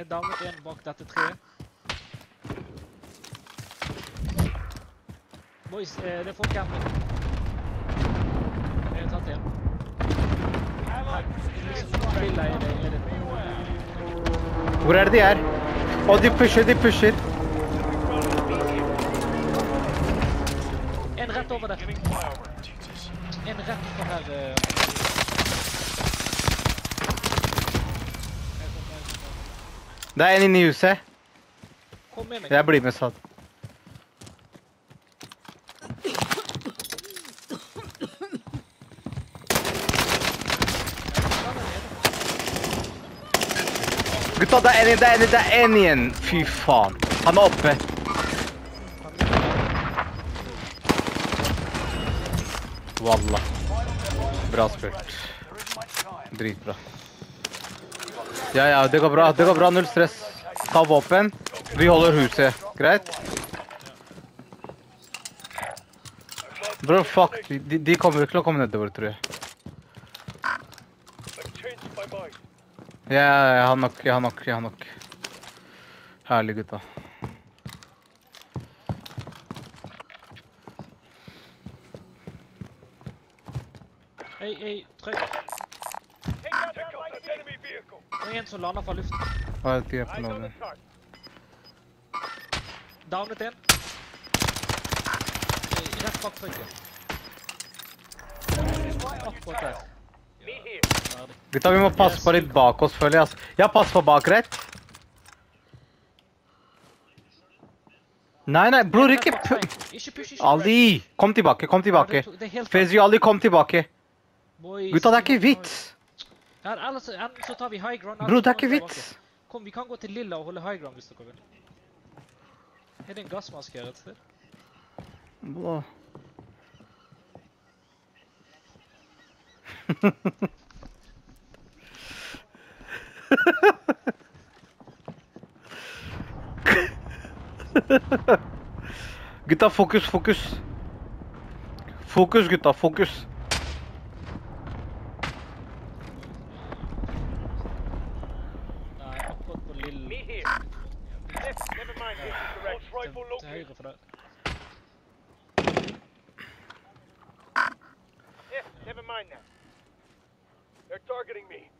Jeg damet en bak dette treet. Boys, eh, det er folk her med. Jeg har tatt en. Liksom, Lilla er det, er det. Hvor er det de er? Å, de pusher, de pusher. En rett over der. En rett for her. eh. Jeg kommer, jeg kommer. Det er en inne i huset. Kom med meg. Jeg blir med, sånn. Gutta, det er en, det er en, det er en igjen. Fy faen. Han er oppe. Wallah. Bra spilt. Dritbra. Ja, ja, det går bra. Det går bra. Null stress. Ta våpen. Vi holder huset. Greit? Bro, fuck. De, de kommer ikke til å komme nedover, tror jeg. Ja, jeg har nok, jeg har nok, jeg har nok. Herlig, gutta. Hei, hei, trykk. Det er en som lander fra luften. jeg er på noe? Downet en. Rett bak trykket. Akkurat der. Gutta, vi må passe på litt bak oss, føler jeg. ass. Ja, pass på bak, rett? Nei, nei, bror, ikke pu... Ali! Kom tilbake, kom tilbake. Ja, Fezi, Ali, kom tilbake. Gutta, det er ikke vits. Ja, ellers enten så tar vi high ground. Bro, det er ikke vits. Kom, vi kan gå til lilla og holde high ground hvis dere vil. Er det en gassmaske her et sted? Blå. Gutta, fokus, fokus. Fokus, gutta, fokus. Yeah, never mind that. They're targeting me.